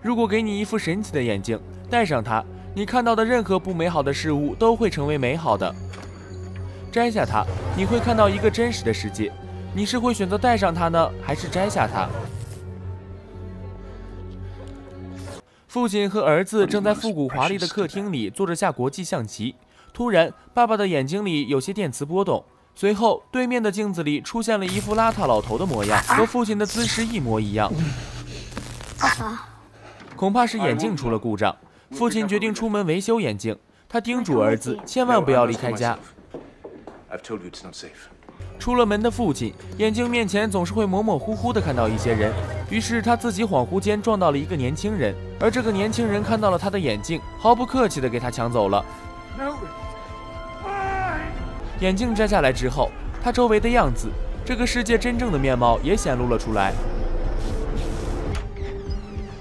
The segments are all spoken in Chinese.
如果给你一副神奇的眼镜，戴上它，你看到的任何不美好的事物都会成为美好的。摘下它，你会看到一个真实的世界。你是会选择戴上它呢，还是摘下它？父亲和儿子正在复古华丽的客厅里坐着下国际象棋。突然，爸爸的眼睛里有些电磁波动，随后对面的镜子里出现了一副邋遢老头的模样，和父亲的姿势一模一样。恐怕是眼镜出了故障。父亲决定出门维修眼镜。他叮嘱儿子千万不要离开家。出了门的父亲，眼镜面前总是会模模糊糊的看到一些人，于是他自己恍惚间撞到了一个年轻人，而这个年轻人看到了他的眼镜，毫不客气的给他抢走了。眼镜摘下来之后，他周围的样子，这个世界真正的面貌也显露了出来。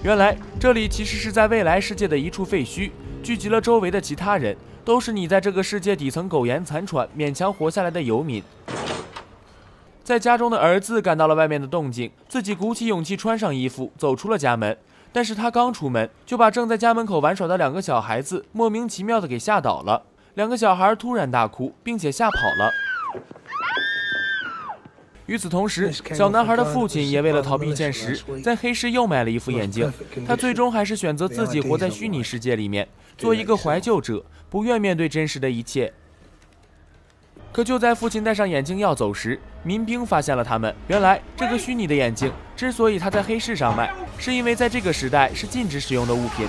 原来这里其实是在未来世界的一处废墟，聚集了周围的其他人，都是你在这个世界底层苟延残喘、勉强活下来的游民。在家中的儿子感到了外面的动静，自己鼓起勇气穿上衣服走出了家门。但是他刚出门，就把正在家门口玩耍的两个小孩子莫名其妙的给吓倒了。两个小孩突然大哭，并且吓跑了。与此同时，小男孩的父亲也为了逃避现实，在黑市又买了一副眼镜。他最终还是选择自己活在虚拟世界里面，做一个怀旧者，不愿面对真实的一切。可就在父亲戴上眼镜要走时，民兵发现了他们。原来，这个虚拟的眼镜之所以他在黑市上卖，是因为在这个时代是禁止使用的物品。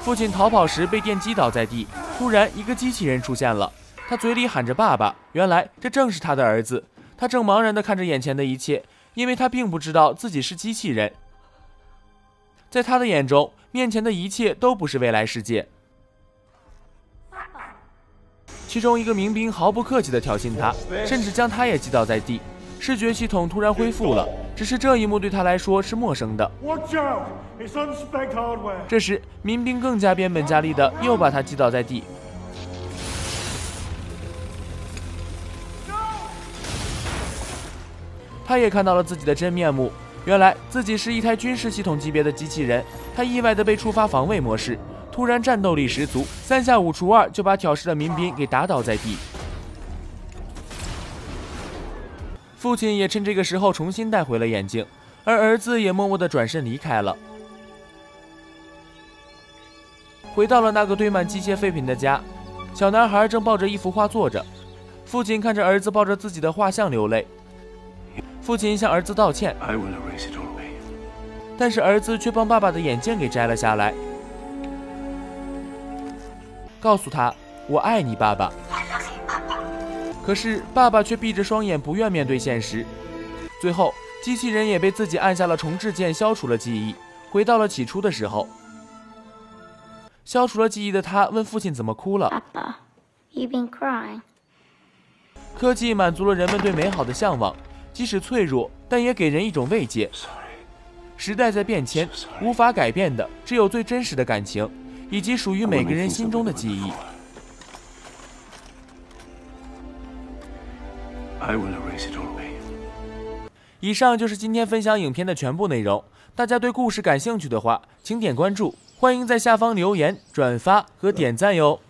父亲逃跑时被电击倒在地，突然一个机器人出现了。他嘴里喊着“爸爸”，原来这正是他的儿子。他正茫然地看着眼前的一切，因为他并不知道自己是机器人。在他的眼中，面前的一切都不是未来世界。其中一个民兵毫不客气地挑衅他，甚至将他也击倒在地。视觉系统突然恢复了，只是这一幕对他来说是陌生的。这时，民兵更加变本加厉地又把他击倒在地。他也看到了自己的真面目，原来自己是一台军事系统级别的机器人。他意外的被触发防卫模式，突然战斗力十足，三下五除二就把挑事的民兵给打倒在地。父亲也趁这个时候重新戴回了眼镜，而儿子也默默的转身离开了，回到了那个堆满机械废品的家。小男孩正抱着一幅画坐着，父亲看着儿子抱着自己的画像流泪。父亲向儿子道歉，但是儿子却帮爸爸的眼镜给摘了下来，告诉他：“我爱你，爸爸。”可是爸爸却闭着双眼，不愿面对现实。最后，机器人也被自己按下了重置键，消除了记忆，回到了起初的时候。消除了记忆的他问父亲：“怎么哭了？”爸爸，You've been crying。科技满足了人们对美好的向往。即使脆弱，但也给人一种慰藉。时代在变迁，无法改变的只有最真实的感情，以及属于每个人心中的记忆。以上就是今天分享影片的全部内容。大家对故事感兴趣的话，请点关注，欢迎在下方留言、转发和点赞哟。